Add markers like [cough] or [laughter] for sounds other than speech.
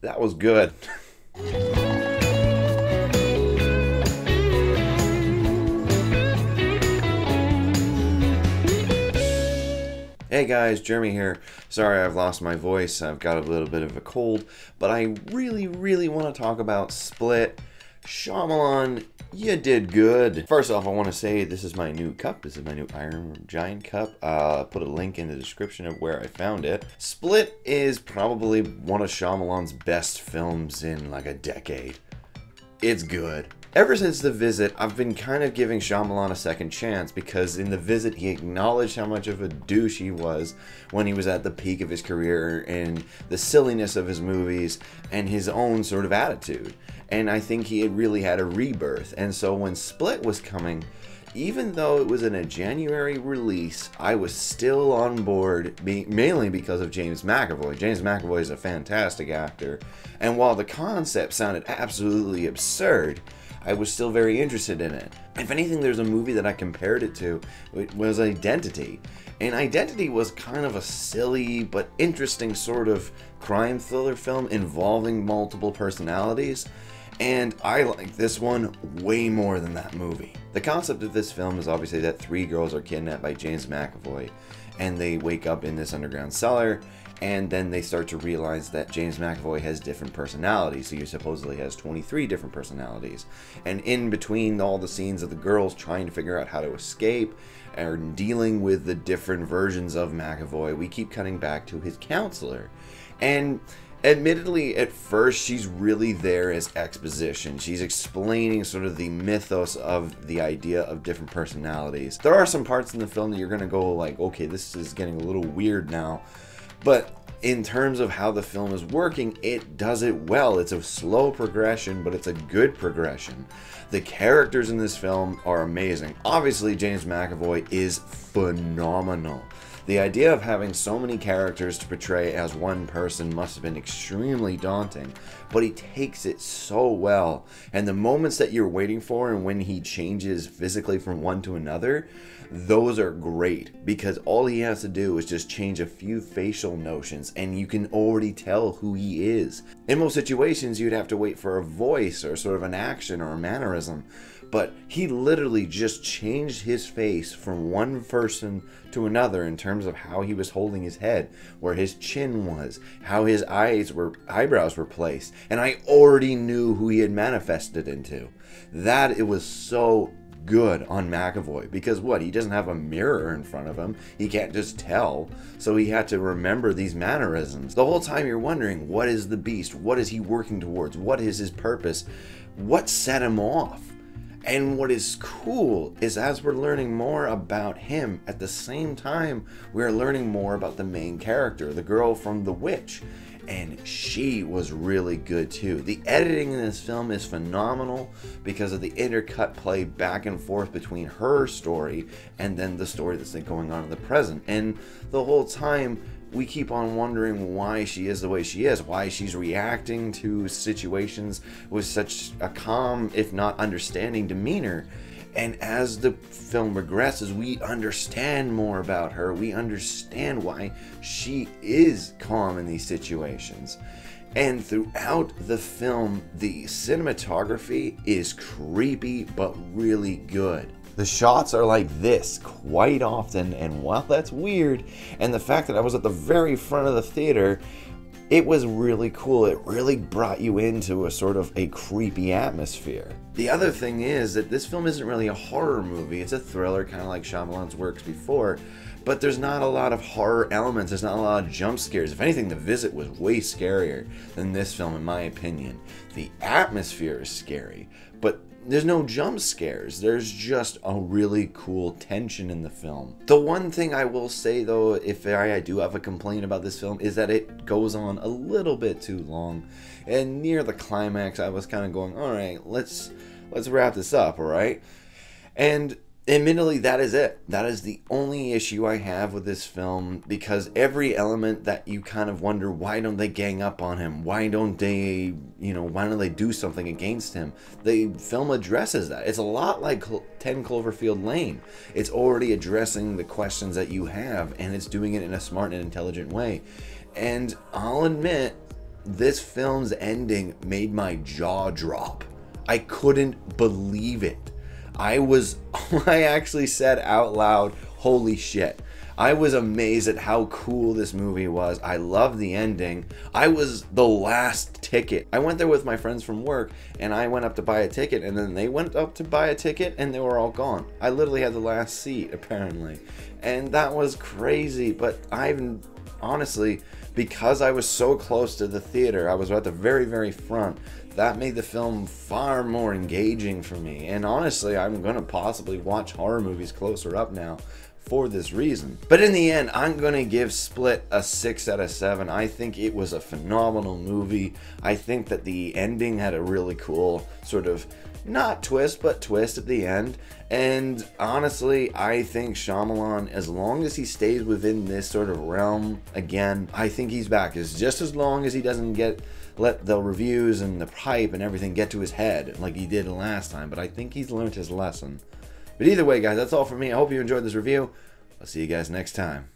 that was good. Hey guys, Jeremy here. Sorry I've lost my voice. I've got a little bit of a cold, but I really, really want to talk about Split. Shyamalan, you did good. First off, I want to say this is my new cup. This is my new Iron Giant cup. I'll put a link in the description of where I found it. Split is probably one of Shyamalan's best films in like a decade. It's good. Ever since The Visit, I've been kind of giving Shyamalan a second chance because in The Visit, he acknowledged how much of a douche he was when he was at the peak of his career and the silliness of his movies and his own sort of attitude. And I think he had really had a rebirth. And so when Split was coming, even though it was in a January release, I was still on board, mainly because of James McAvoy. James McAvoy is a fantastic actor, and while the concept sounded absolutely absurd, I was still very interested in it. If anything, there's a movie that I compared it to. It was Identity. And Identity was kind of a silly but interesting sort of crime thriller film involving multiple personalities. And I like this one way more than that movie. The concept of this film is obviously that three girls are kidnapped by James McAvoy and they wake up in this underground cellar and then they start to realize that James McAvoy has different personalities. So he supposedly has 23 different personalities. And in between all the scenes of the girls trying to figure out how to escape and dealing with the different versions of McAvoy, we keep cutting back to his counselor. And admittedly at first she's really there as exposition she's explaining sort of the mythos of the idea of different personalities there are some parts in the film that you're going to go like okay this is getting a little weird now but in terms of how the film is working, it does it well. It's a slow progression, but it's a good progression. The characters in this film are amazing. Obviously, James McAvoy is phenomenal. The idea of having so many characters to portray as one person must have been extremely daunting, but he takes it so well. And the moments that you're waiting for and when he changes physically from one to another, those are great because all he has to do is just change a few facial notions and you can already tell who he is. In most situations, you'd have to wait for a voice or sort of an action or a mannerism but he literally just changed his face from one person to another in terms of how he was holding his head, where his chin was, how his eyes were eyebrows were placed, and I already knew who he had manifested into. That it was so good on McAvoy because what? He doesn't have a mirror in front of him. He can't just tell. So he had to remember these mannerisms. The whole time you're wondering what is the beast? What is he working towards? What is his purpose? What set him off and what is cool is as we're learning more about him, at the same time, we're learning more about the main character, the girl from The Witch. And she was really good too. The editing in this film is phenomenal because of the intercut play back and forth between her story and then the story that's going on in the present. And the whole time, we keep on wondering why she is the way she is, why she's reacting to situations with such a calm, if not understanding, demeanor. And as the film progresses, we understand more about her. We understand why she is calm in these situations. And throughout the film, the cinematography is creepy but really good. The shots are like this quite often, and while that's weird, and the fact that I was at the very front of the theater, it was really cool. It really brought you into a sort of a creepy atmosphere. The other thing is that this film isn't really a horror movie. It's a thriller, kind of like Shyamalan's works before. But there's not a lot of horror elements. There's not a lot of jump scares. If anything, The Visit was way scarier than this film, in my opinion. The atmosphere is scary, but there's no jump scares. There's just a really cool tension in the film. The one thing I will say though, if I do have a complaint about this film, is that it goes on a little bit too long. And near the climax, I was kind of going, all right, let's let's wrap this up, all right? And admittedly that is it. That is the only issue i have with this film because every element that you kind of wonder why don't they gang up on him? Why don't they you know why don't they do something against him? The film addresses that. It's a lot like 10 cloverfield lane. It's already addressing the questions that you have and it's doing it in a smart and intelligent way. And i'll admit this film's ending made my jaw drop. I couldn't believe it. I was, [laughs] I actually said out loud, holy shit. I was amazed at how cool this movie was. I love the ending. I was the last ticket. I went there with my friends from work and I went up to buy a ticket and then they went up to buy a ticket and they were all gone. I literally had the last seat apparently. And that was crazy, but I've honestly because I was so close to the theater, I was at the very very front that made the film far more engaging for me. And honestly, I'm going to possibly watch horror movies closer up now for this reason. But in the end, I'm going to give Split a 6 out of 7. I think it was a phenomenal movie. I think that the ending had a really cool sort of not twist, but twist at the end. And honestly, I think Shyamalan, as long as he stays within this sort of realm, again, I think he's back. Is just as long as he doesn't get let the reviews and the hype and everything get to his head like he did last time. But I think he's learned his lesson. But either way, guys, that's all for me. I hope you enjoyed this review. I'll see you guys next time.